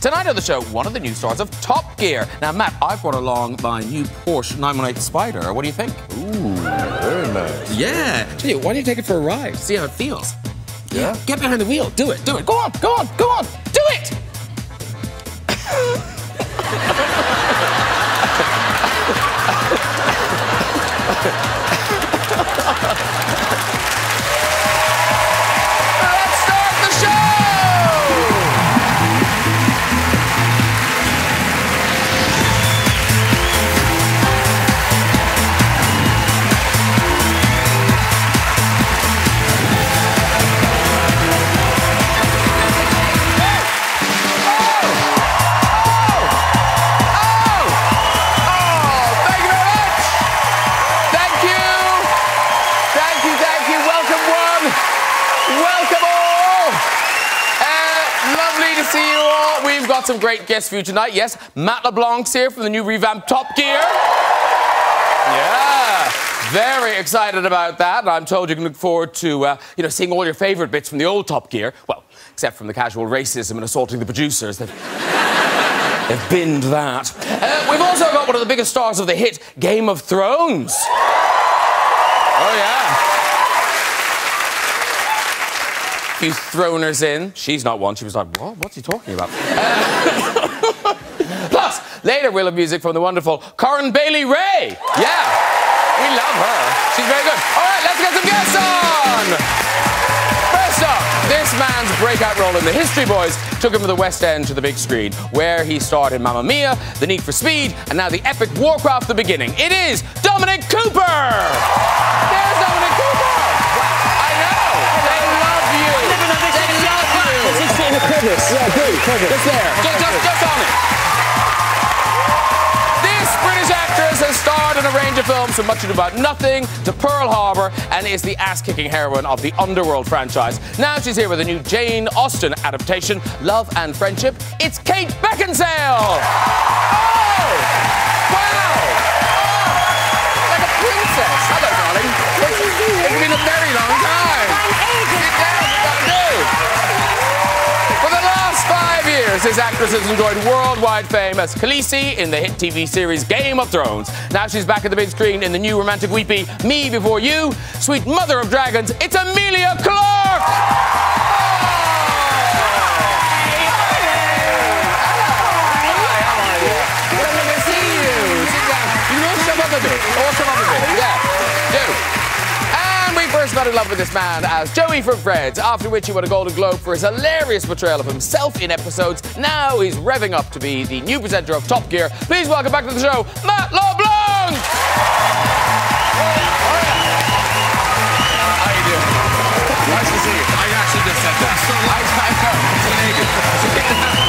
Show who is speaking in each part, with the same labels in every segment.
Speaker 1: Tonight on the show, one of the new stars of Top Gear. Now, Matt, I've brought along my new Porsche 918 Spider. What do you think?
Speaker 2: Ooh, very nice.
Speaker 1: Yeah. Tell you, why don't you take it for a ride? See how it feels.
Speaker 2: Yeah?
Speaker 1: Get behind the wheel. Do it. Do it. Go on. Go on. Go on. Do it. all. We've got some great guests for you tonight. Yes, Matt LeBlanc's here from the new revamped Top Gear. Yeah, very excited about that. I'm told you can look forward to, uh, you know, seeing all your favourite bits from the old Top Gear. Well, except from the casual racism and assaulting the producers. They've, they've binned that. Uh, we've also got one of the biggest stars of the hit Game of Thrones. Oh, yeah. Few throners in. She's not one. She was like, what? What's he talking about? Uh, Plus, later we'll have music from the wonderful Corinne Bailey Rae. Yeah, we love her. She's very good. All right, let's get some guests on. First up, this man's breakout role in The History Boys took him from the West End to the big screen, where he starred in Mamma Mia, The Need for Speed, and now the epic Warcraft The Beginning. It is Dominic
Speaker 3: Just
Speaker 1: there. Just, just, just on it. This British actress has starred in a range of films from Much Ado About Nothing to Pearl Harbor and is the ass-kicking heroine of the Underworld franchise. Now she's here with a new Jane Austen adaptation, Love and Friendship. It's Kate Beckinsale. This actress has enjoyed worldwide fame as Khaleesi in the hit TV series Game of Thrones. Now she's back at the big screen in the new romantic weepy Me Before You. Sweet mother of dragons, it's Emilia Clarke! In love with this man as Joey from Friends, after which he won a Golden Globe for his hilarious portrayal of himself in episodes. Now he's revving up to be the new presenter of Top Gear. Please welcome back to the show, Matt LeBlanc! How you doing? Nice to see you. I actually just said that. I, I know.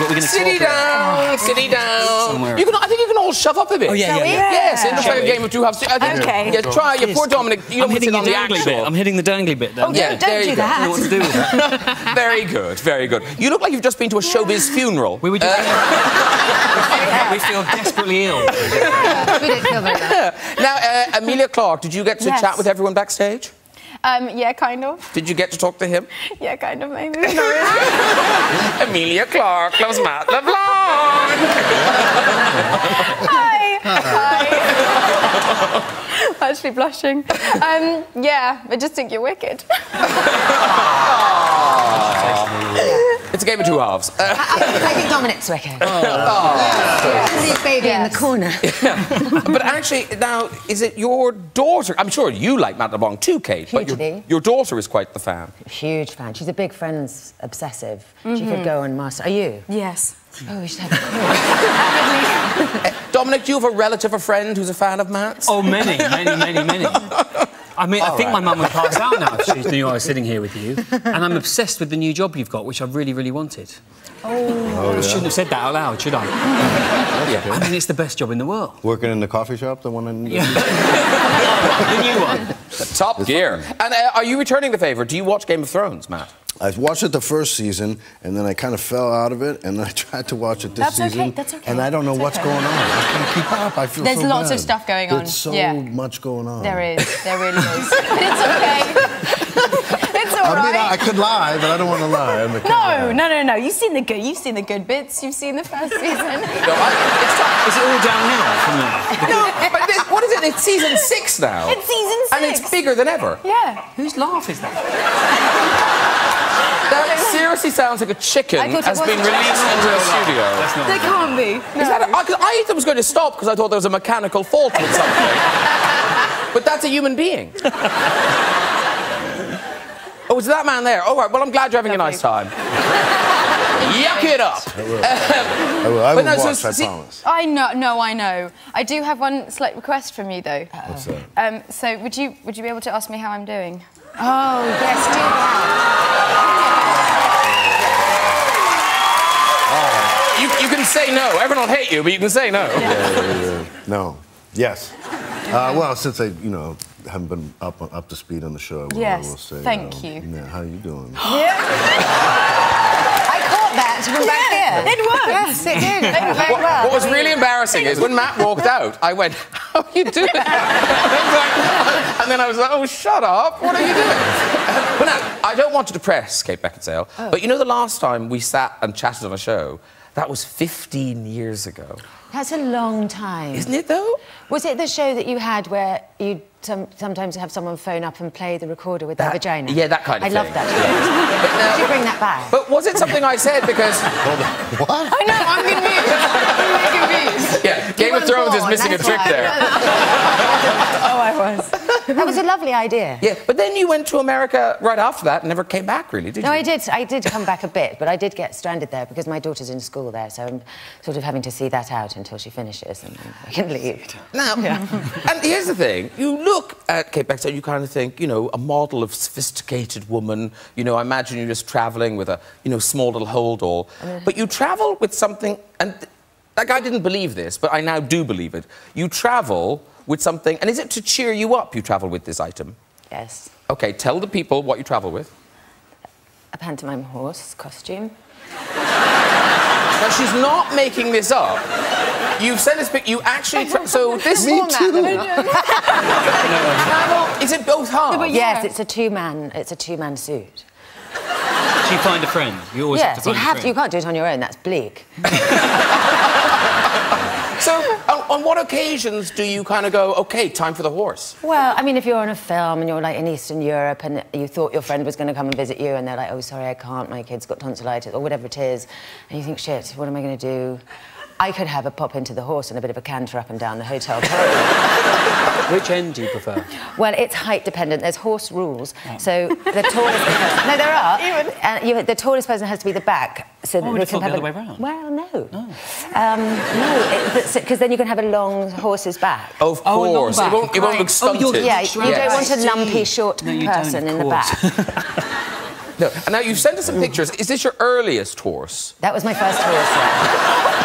Speaker 3: Oh, but we're going to
Speaker 1: City down, city down.
Speaker 3: Somewhere.
Speaker 1: You can, I think you can all shove up a bit.
Speaker 3: Oh, yeah,
Speaker 4: Shall
Speaker 3: yeah, yeah.
Speaker 1: Yes, in the
Speaker 4: Shall
Speaker 1: fair
Speaker 4: we?
Speaker 1: game of two halves. I think,
Speaker 4: Okay.
Speaker 1: Yeah, try. You poor Dominic. You
Speaker 3: I'm hitting
Speaker 1: on
Speaker 3: the
Speaker 1: the
Speaker 3: dangly bit. I'm hitting the dangly bit. Then.
Speaker 4: Oh,
Speaker 1: Yeah,
Speaker 4: don't,
Speaker 1: there
Speaker 4: don't
Speaker 1: you
Speaker 4: do
Speaker 1: go.
Speaker 3: I don't know what to do with that.
Speaker 1: Very good, very good. You look like you've just been to a showbiz funeral.
Speaker 3: We were just. we feel desperately ill.
Speaker 4: we didn't feel very well.
Speaker 1: Now, uh, Emilia Clarke, did you get to chat with everyone backstage?
Speaker 5: Um, yeah, kind of.
Speaker 1: Did you get to talk to him?
Speaker 5: Yeah, kind of, maybe. Really.
Speaker 1: Emilia Clarke loves Matt LeBlanc.
Speaker 5: Hi. Hi. I'm actually blushing. Um, yeah, I just think you're wicked.
Speaker 1: It's a game of two halves. Uh,
Speaker 4: I think Dominic's wicked. His baby in the corner.
Speaker 1: but actually, now, is it your daughter? I'm sure you like Matt LeBlanc too, Kate. But your, your daughter is quite the fan.
Speaker 4: Huge fan. She's a big Friends obsessive. She could go on master. Are you?
Speaker 5: Yes.
Speaker 4: Oh, we should have a quiz.
Speaker 1: Dominic, do you have a relative or friend who's a fan of Matt's?
Speaker 3: Oh, many, many, many, many. I mean, I think my mum would pass out now if she knew I was sitting here with you. And I'm obsessed with the new job you've got, which I really, really wanted. Oh. I shouldn't have said that out loud, should I? I mean, it's the best job in the world.
Speaker 2: Working in the coffee shop, the one in.
Speaker 3: the new one.
Speaker 1: Top gear. And uh, are you returning the favour? Do you watch Game of Thrones, Matt?
Speaker 2: I watched it the first season, and then I kind of fell out of it, and then I tried to watch it this
Speaker 5: That's okay,
Speaker 2: season.
Speaker 5: that's okay,
Speaker 2: And I don't know
Speaker 5: that's
Speaker 2: what's
Speaker 5: okay.
Speaker 2: going on. I can't keep up. I feel
Speaker 5: There's
Speaker 2: so
Speaker 5: lots of stuff going on,
Speaker 2: There's so
Speaker 5: yeah.
Speaker 2: much going on.
Speaker 5: There is. There really is. But it's okay.
Speaker 2: I mean, I could lie, but I don't want to lie. I'm a
Speaker 5: No,
Speaker 2: camera
Speaker 5: no, no, no. You've seen the good. You've seen the good bits. You've seen the first season.
Speaker 1: No, I, it's not-
Speaker 3: Is it all downhill from there?
Speaker 1: no, but this, what is it? It's season six now.
Speaker 5: It's season six.
Speaker 1: And it's bigger than ever.
Speaker 5: yeah.
Speaker 3: Whose laugh is that?
Speaker 1: That seriously sounds like a chicken has been released into the studio.
Speaker 3: That's.
Speaker 5: They can't be.
Speaker 1: Is that a, I thought it was going to stop because I thought there was a mechanical fault with something. but that's a human being. oh, is that man there? All right, well, I'm glad you're having a nice time. Yuck it up.
Speaker 2: I will, I
Speaker 1: But
Speaker 2: will
Speaker 1: no, so
Speaker 2: I
Speaker 1: see-
Speaker 2: promise.
Speaker 5: I know. No, I know. I do have one slight request from you, though.
Speaker 2: What's that?
Speaker 5: Um, so, would you would you be able to ask me how I'm doing?
Speaker 4: Oh, yes, do that.
Speaker 1: You, you can say no. Everyone will hate you, but you can say no.
Speaker 2: Yeah, yeah, yeah. No. Yes. Uh, well, since I, you know, haven't been up up to speed on the show, I will,
Speaker 5: Yes,
Speaker 2: I will say.
Speaker 5: thank
Speaker 2: um,
Speaker 5: you.
Speaker 2: Yeah, how are you doing? Yeah.
Speaker 4: I caught that from back here.
Speaker 5: it worked.
Speaker 4: Yes, it did. Very
Speaker 1: What,
Speaker 4: well.
Speaker 1: what was really embarrassing is when Matt walked out, I went, How are you doing? and then I was like, Oh, shut up. What are you doing? but now, I don't want to depress Kate Beckinsale, oh. but you know, the last time we sat and chatted on a show, that was 15 years ago.
Speaker 4: That's a long time.
Speaker 1: Isn't it, though?
Speaker 4: Was it the show that you had where you some, sometimes you have someone phone up and play the recorder with their
Speaker 1: That-
Speaker 4: vagina?
Speaker 1: yeah, that kind of
Speaker 4: I love
Speaker 1: thing.
Speaker 4: that. Show. Uh, Did you bring that back?
Speaker 1: But was it something I said? Because,
Speaker 2: What?
Speaker 5: I know. I'm confused. I'm confused.
Speaker 1: yeah, Game of Thrones is missing a trick there.
Speaker 5: Oh, I was.
Speaker 4: That was a lovely idea.
Speaker 1: Yeah, but then you went to America right after that and never came back, really, did
Speaker 4: No,
Speaker 1: you?
Speaker 4: No, I did. I did come back a bit, but I did get stranded there because my daughter's in school there, so I'm sort of having to see that out until she finishes and then I can leave.
Speaker 1: Now, and here's the thing: you look at Kate Beckinsale, you kind of think, you know, a model of sophisticated woman. You know, I imagine you're just traveling with a, you know, small little hold all. But you travel with something, and like I didn't believe this, but I now do believe it. You travel with something, and is it to cheer you up? You travel with this item.
Speaker 4: Yes.
Speaker 1: Okay, tell the people what you travel with.
Speaker 4: A pantomime horse costume.
Speaker 1: Now she's not making this up. You've sent this pic. You actually. Tra- so this.
Speaker 2: Me too.
Speaker 1: Travel. Is it both halves?
Speaker 5: but
Speaker 4: Yes, it's a two-man. It's a two-man suit.
Speaker 3: Do you find a friend? You always have
Speaker 4: Yes,
Speaker 3: to
Speaker 4: you
Speaker 3: find
Speaker 4: have
Speaker 3: a
Speaker 4: to. You
Speaker 3: friend.
Speaker 4: can't do it on your own. That's bleak.
Speaker 1: So, uh, on, what occasions do you kind of go, okay, time for the horse?
Speaker 4: Well, I mean, if you're on a film and you're like in Eastern Europe and you thought your friend was going to come and visit you and they're like, oh, sorry, I can't, my kid's got tonsillitis or whatever it is, and you think, shit, what am I going to do? I could have a pop into the horse and a bit of a canter up and down the hotel corridor.
Speaker 3: Which end do you prefer?
Speaker 4: well, it's height dependent. There's horse rules. So the tallest person... No, there are. Uh, you, the tallest person has to be the back. So
Speaker 3: I
Speaker 4: that
Speaker 3: would
Speaker 4: they
Speaker 3: have
Speaker 4: can
Speaker 3: the
Speaker 4: have
Speaker 3: other
Speaker 4: a-
Speaker 3: way round.
Speaker 4: Well, no. Um, no, because then you can have a long horse's back.
Speaker 1: Of
Speaker 3: Oh, a long
Speaker 1: course. it won't, it won't
Speaker 3: right.
Speaker 1: look
Speaker 3: Oh, you're-
Speaker 1: stunted.
Speaker 4: Yeah,
Speaker 3: Yes.
Speaker 4: you don't want a
Speaker 3: see.
Speaker 4: lumpy, short
Speaker 3: No,
Speaker 4: person in the back.
Speaker 1: No. And now you've sent us some pictures. Is this your earliest horse?
Speaker 4: That was my first horse. Yeah.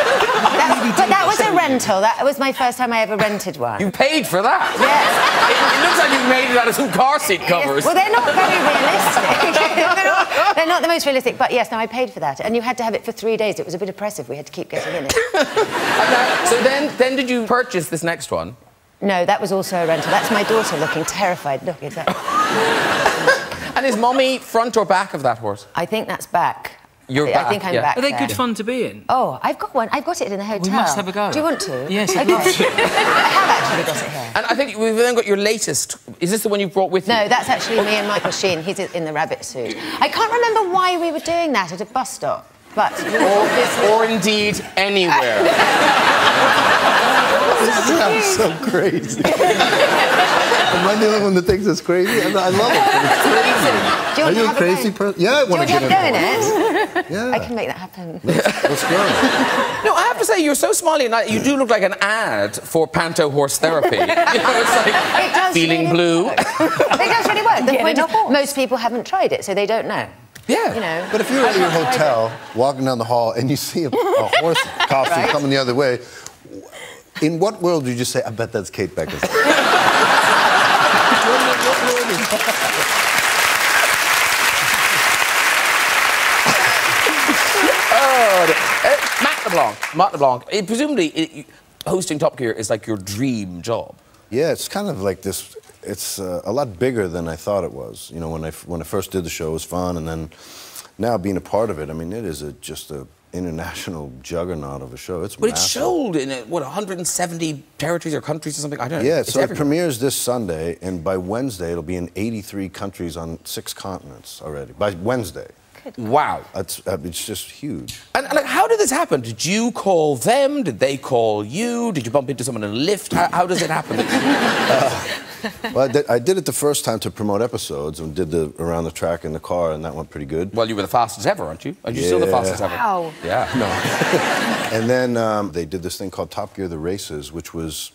Speaker 4: That- but that was a rental. That was my first time I ever rented one.
Speaker 1: You paid for that.
Speaker 4: Yes.
Speaker 1: It, it looks like you've made it out of some car seat covers.
Speaker 4: Well, they're not very realistic. they're, not, they're not the most realistic, but yes, no, I paid for that. And you had to have it for three days. It was a bit oppressive. We had to keep getting in it.
Speaker 1: So then, then did you purchase this next one?
Speaker 4: No, that was also a rental. That's my daughter looking terrified. Look, is that...
Speaker 1: And is mommy front or back of that horse?
Speaker 4: I think that's back.
Speaker 1: You're
Speaker 4: I,
Speaker 1: back,
Speaker 4: I think I'm
Speaker 1: yeah.
Speaker 4: back
Speaker 3: Are they
Speaker 4: there.
Speaker 3: good fun to be in?
Speaker 4: Oh, I've got one. I've got it in the hotel.
Speaker 3: We must have a go.
Speaker 4: Do you want to?
Speaker 3: Yes,
Speaker 4: I
Speaker 3: I'd
Speaker 4: do.
Speaker 3: love to.
Speaker 4: I have actually got it here.
Speaker 1: And I think we've then got your latest. Is this the one you brought with you?
Speaker 4: No, that's actually me and Michael Sheen. He's in the rabbit suit. I can't remember why we were doing that at a bus stop, but
Speaker 1: Or, or indeed anywhere.
Speaker 2: This sounds so crazy. Am I the only one that thinks it's crazy? I, I love it. it's crazy.
Speaker 4: do you
Speaker 2: Are you a crazy person? Yeah, I want
Speaker 4: want
Speaker 2: to
Speaker 4: to
Speaker 2: get
Speaker 4: have a go
Speaker 2: in
Speaker 4: in it?
Speaker 2: Yeah.
Speaker 4: I can make that happen.
Speaker 2: Let's go.
Speaker 1: No, I have to say, you're so smiley, and you do look like an ad for Panto Horse Therapy. You know, it's like
Speaker 4: It does
Speaker 1: feeling
Speaker 4: really
Speaker 1: blue.
Speaker 4: work. it does really work. The
Speaker 5: Get
Speaker 4: point is,
Speaker 5: horse.
Speaker 4: most people haven't tried it, so they don't know.
Speaker 1: Yeah.
Speaker 4: You know.
Speaker 2: But if you're at your hotel, walking down the hall, and you see a, a horse costume
Speaker 4: Right.
Speaker 2: coming the other way, in what world do you just say, I bet that's Kate Beckinsale?
Speaker 1: Oh, uh, Matt LeBlanc. Matt LeBlanc. eh, presumably, it, hosting Top Gear is like your dream job.
Speaker 2: Yeah, it's kind of like this it's uh, a lot bigger than I thought it was. You know, when I when I first did the show, it was fun, and then now being a part of it, I mean, it is a, just a international juggernaut of a show. It's
Speaker 1: But it's
Speaker 2: massive.
Speaker 1: sold in, uh, what, 170 territories or countries or something? I don't know.
Speaker 2: Yeah,
Speaker 1: It's
Speaker 2: so it premieres this Sunday, and by Wednesday it'll be in 83 countries on six continents already. By Wednesday,
Speaker 1: Wow.
Speaker 2: it's uh, it's just huge.
Speaker 1: And, and, like, how did this happen? Did you call them? Did they call you? Did you bump into someone in a lift? How, how does it happen?
Speaker 2: Well, I did, I did it the first time to promote episodes and did the around the track in the car, and that went pretty good.
Speaker 1: well, you were the fastest ever, aren't you? Are you still the fastest ever?
Speaker 5: Wow.
Speaker 1: Yeah. No.
Speaker 2: And then um, they did this thing called Top Gear: The Races, which was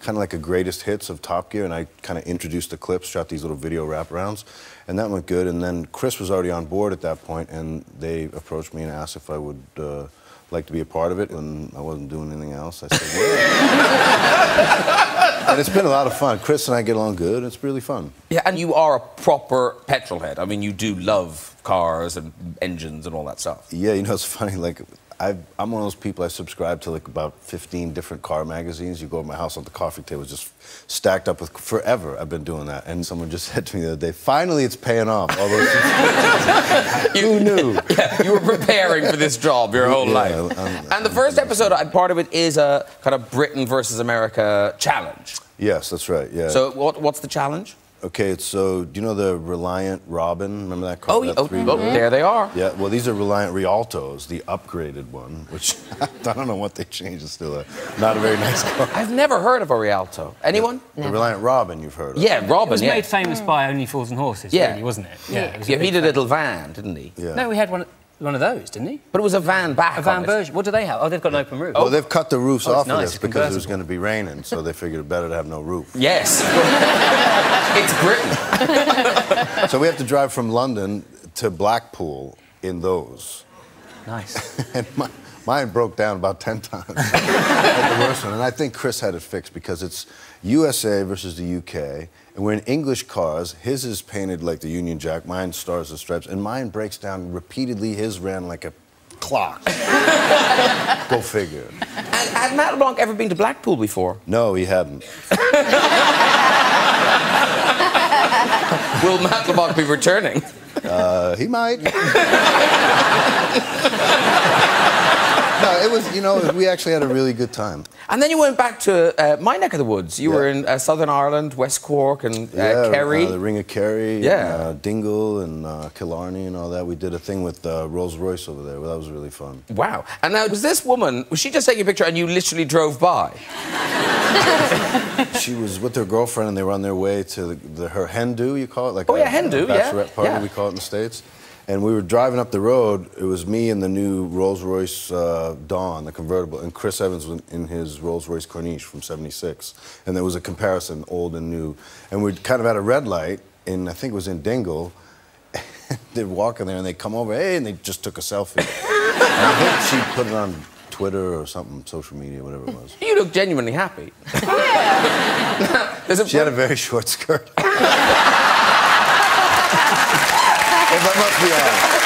Speaker 2: kind of like a greatest hits of Top Gear, and I kind of introduced the clips, shot these little video wraparounds, and that went good. And then Chris was already on board at that point, and they approached me and asked if I would uh, like to be a part of it, and I wasn't doing anything else. I said, yeah. and it's been a lot of fun. Chris and I get along good. It's really fun.
Speaker 1: Yeah, and you are a proper petrol head. I mean, you do love cars and engines and all that stuff.
Speaker 2: Yeah, you know, it's funny. Like, i I'm one of those people. I subscribe to like about 15 different car magazines. You go to my house on the coffee table, just stacked up with forever. I've been doing that. And someone just said to me the other day, "Finally, it's paying off." All those. Who knew?
Speaker 1: Yeah, you were preparing for this job your whole
Speaker 2: Yeah,
Speaker 1: life.
Speaker 2: I'm-
Speaker 1: and the first episode, part of it is a kind of Britain versus America challenge.
Speaker 2: Yes, that's right. Yeah.
Speaker 1: So, what, what's the challenge?
Speaker 2: Okay, so do you know the Reliant Robin? Remember that car?
Speaker 1: Oh,
Speaker 2: that
Speaker 1: yeah, oh,
Speaker 2: three-
Speaker 1: oh, there they are.
Speaker 2: Yeah, well, these are Reliant Rialtos, the upgraded one, which I don't know what they changed. It's still a, not a very nice car.
Speaker 1: I've never heard of a Rialto. Anyone?
Speaker 2: The Reliant Robin, you've heard of.
Speaker 1: Yeah, Robin.
Speaker 3: It was
Speaker 1: yeah.
Speaker 3: made famous by Only Fools and Horses,
Speaker 1: Yeah.
Speaker 3: really, wasn't it? it was a
Speaker 1: yeah, he did a little van, didn't he?
Speaker 2: Yeah.
Speaker 3: No, we had one, one of those, didn't he?
Speaker 1: But it was a van back.
Speaker 3: A van
Speaker 1: on it.
Speaker 3: version. What do they have? Oh, they've got an open roof.
Speaker 2: Well, they've cut the roofs
Speaker 3: Oh, it's
Speaker 2: off of this because it was going to be raining, so they figured it better to have no roof.
Speaker 1: Yes. it's Britain.
Speaker 2: So we have to drive from London to Blackpool in those.
Speaker 3: Nice.
Speaker 2: And my, mine broke down about 10 times. At the worst one. And I think Chris had it fixed because it's USA versus the UK, and we're in English cars. His is painted like the Union Jack, mine stars and stripes, and mine breaks down repeatedly. His ran like a clock. Go figure.
Speaker 1: And had Matt LeBlanc ever been to Blackpool before?
Speaker 2: No, he hadn't.
Speaker 1: Will Matt LeBlanc be returning?
Speaker 2: Uh, he might. no, it was, you know, we actually had a really good time.
Speaker 1: And then you went back to uh, my neck of the woods. You were in uh, Southern Ireland, West Cork, and uh,
Speaker 2: yeah,
Speaker 1: Kerry.
Speaker 2: Uh, the Ring of Kerry,
Speaker 1: Yeah.
Speaker 2: and, uh, Dingle, and uh, Killarney, and all that. We did a thing with uh, Rolls Royce over there. Well, that was really fun.
Speaker 1: Wow. And now, was this woman, was she just taking a picture and you literally drove by?
Speaker 2: she was with her girlfriend, and they were on their way to the, the, her hen do, you call it? Like
Speaker 1: Oh,
Speaker 2: a,
Speaker 1: yeah, hen do, yeah,
Speaker 2: bachelorette party,
Speaker 1: yeah.
Speaker 2: we call it in the States. And we were driving up the road. It was me and the new Rolls Royce uh, Dawn, the convertible, and Chris Evans was in his Rolls Royce Corniche from '76. And there was a comparison, old and new. And we kind of had a red light, and I think it was in Dingle. They're walking there, and they come over, hey, and they just took a selfie. and I think she put it on Twitter or something, social media, whatever it was.
Speaker 1: You look genuinely happy. There's
Speaker 2: She had a very short skirt. if I must be honest.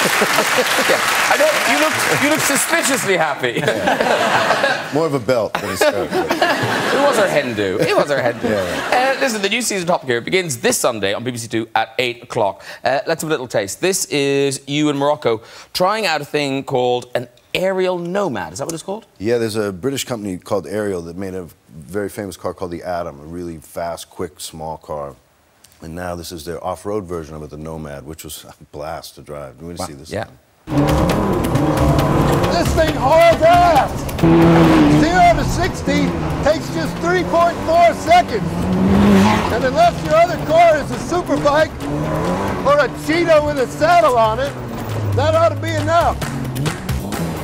Speaker 1: I know, you look, you look suspiciously happy.
Speaker 2: More of a belt than a skirt.
Speaker 1: It was her hen do. It was her hen do.
Speaker 2: Yeah.
Speaker 1: Uh, listen, the new season of Top Gear begins this Sunday on BBC Two at 8 o'clock. Uh, let's have a little taste. This is you in Morocco trying out a thing called an Ariel Nomad. Is that what it's called?
Speaker 2: Yeah, there's a British company called Ariel that made a very famous car called the Atom, a really fast, quick, small car. And now this is their off-road version of it, the Nomad, which was a blast to drive. You want to see this?
Speaker 1: Yeah.
Speaker 2: thing?
Speaker 6: This thing hauls ass. Zero to 60 takes just 3.4 seconds. And unless your other car is a super bike or a cheetah with a saddle on it, that ought to be enough.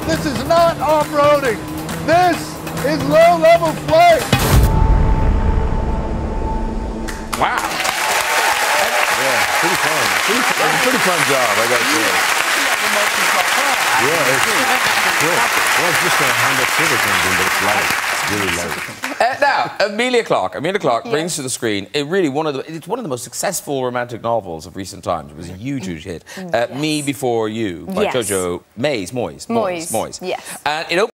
Speaker 6: This is not off-roading. This is low-level flight.
Speaker 2: Fun- it's a pretty fun job, I gotta say. Yeah, it's cool. Well, it's just a Honda Civic engine, but it's light. Really light.
Speaker 1: Uh, now, Emilia Clarke. Emilia Clarke brings to the screen a really one of the it's one of the most successful romantic novels of recent times. It was a huge, huge hit. Uh, Me Before You by
Speaker 5: Yes.
Speaker 1: Jojo Mays, Moyes,
Speaker 5: Moyes,
Speaker 1: Moyes.
Speaker 5: yes.
Speaker 1: And it